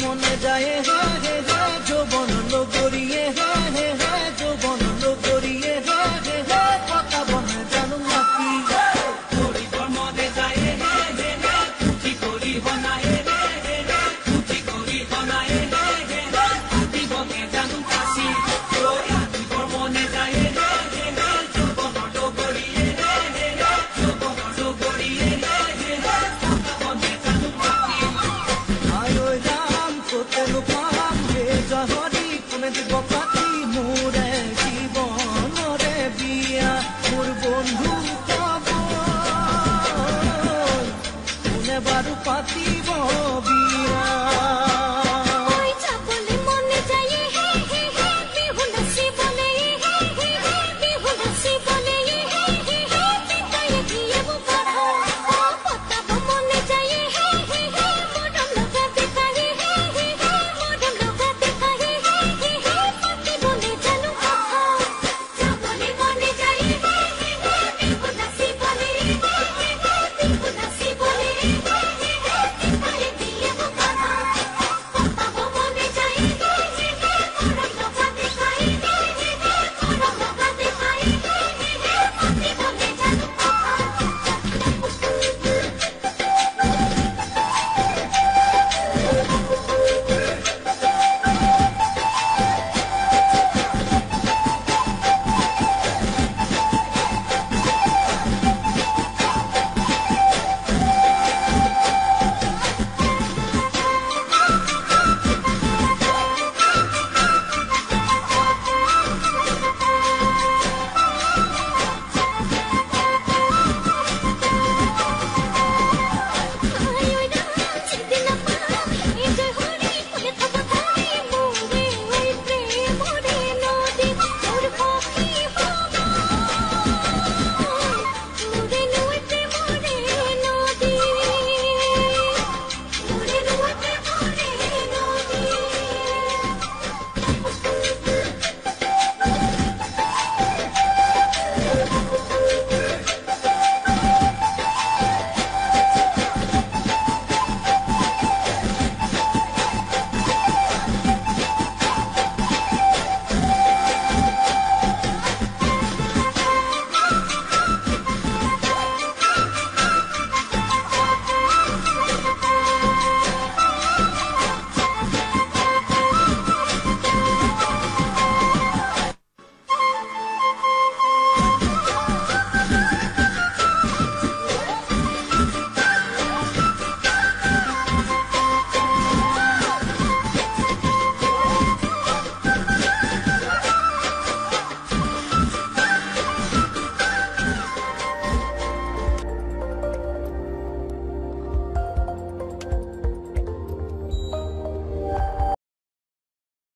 মনে যায় হে যৌবন নগরিয়ে হে